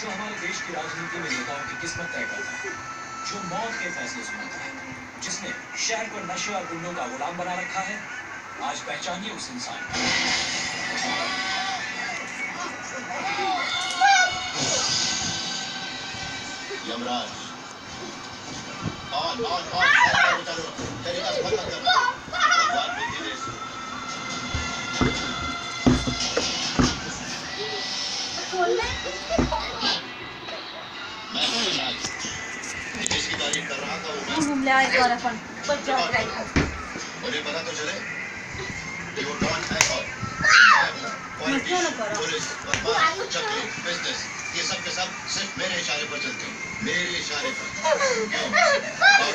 जो हमारे देश की राजनीति में नेताओं की किस्मत तय करता है जो मौत के फैसले सुनाता है जिसने शहर को नशे और गुंडों का गुलाम बना रखा है आज पहचानिए उस इंसान यमराज चलो चलो करना। भगवान तारीफ़ कर रहा था वो मैं घुमल्या एक बार आपण बच्चा करायचा मुझे पता तो चले। कि वो कौन है और करो। पुलिस व्यापार चक्री बिज़नेस ये सब के सब सिर्फ़ मेरे इशारे पर चलते हैं। मेरे इशारे पर। क्यों?